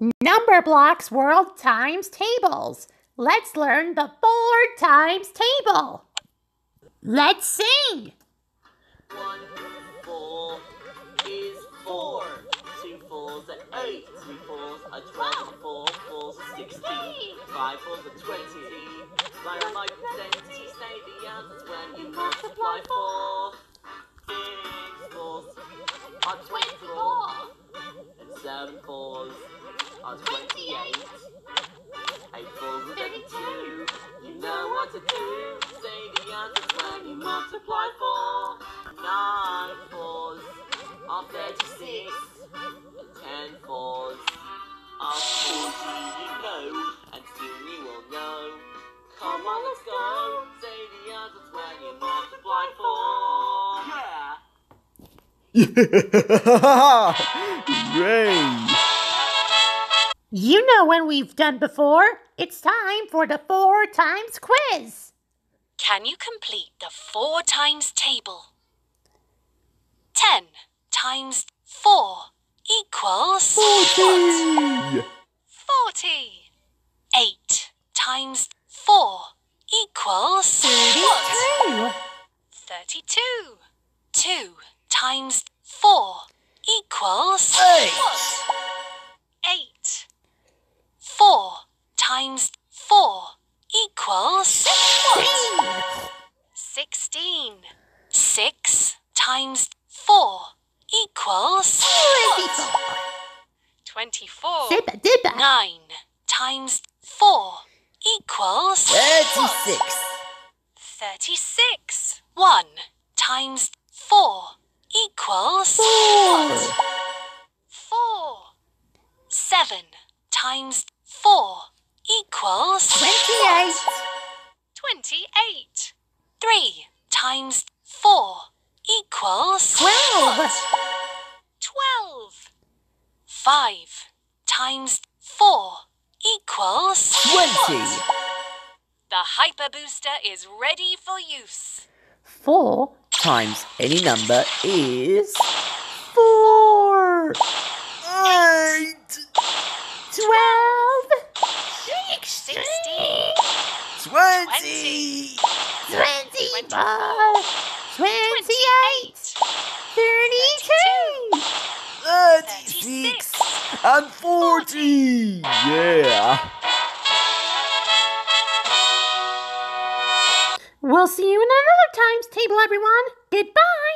Numberblocks World Times Tables. Let's learn the four times table. Let's sing. One four is four. Two fours are eight. Three fours are twelve. Four fours are sixteen. Five fours are twenty. By a like percentage, say the answers when you multiply four. Six fours are twenty-four. And seven fours are twenty-eight. Eight fours are thirty-two. You know what to do. Say the answers when you multiply four. Nine fours are thirty-six. And ten fours are forty. You know, and soon you will know. Come on, let's go. Say the answers when you multiply four. Yeah. Great! You know when we've done before. It's time for the four times quiz. Can you complete the four times table? 10 times 4 equals Forty! 40. 8 times 4 equals what? 32. 32. 2 times 4 equals Eight. what? 8. 4 equals what? 16. 6 times 4 equals what? 24. Dibba dibba. 9 times 4 equals Thirty-six! 36. 1 times 4 equals Four. 4. 7 times 4 equals 28. 28. 3 times 4 equals 12. 12. 5 times 4 equals Twenty! The Hyper Booster is ready for use. Four. Times any number is four! Eight! Twelve. 16. Twenty! Twenty-four. Twenty-eight. Thirty-two. Thirty-six! And forty! Yeah! We'll see you in another times table, everyone. Goodbye.